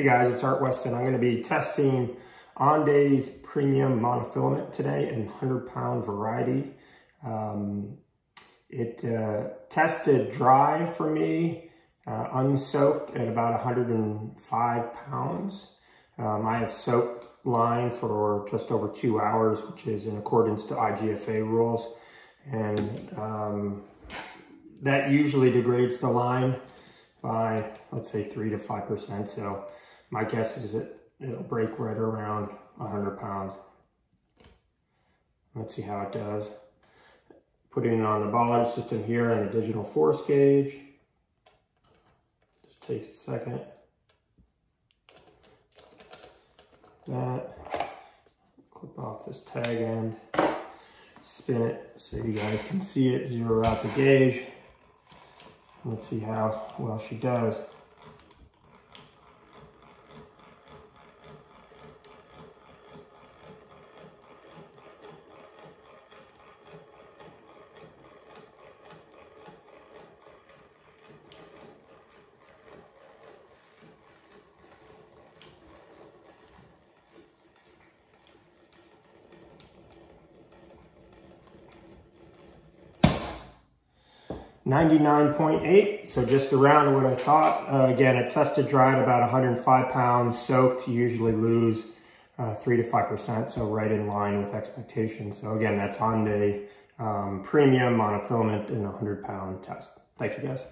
Hey guys, it's Art Weston. I'm going to be testing Ande's Premium Monofilament today in 100 pound variety. Um, it uh, tested dry for me, uh, unsoaked at about 105 pounds. Um, I have soaked line for just over two hours, which is in accordance to IGFA rules. And um, that usually degrades the line by, let's say, three to 5%. So my guess is that it'll break right around 100 pounds. Let's see how it does. Putting it on the bollard system here and the digital force gauge. Just takes a second. That. Clip off this tag end. Spin it so you guys can see it. Zero out the gauge. Let's see how well she does. 99.8, so just around what I thought. Uh, again, it tested dry at about 105 pounds, soaked, usually lose uh, 3 to 5%, so right in line with expectations. So again, that's Ande um, Premium monofilament in a 100 pound test. Thank you guys.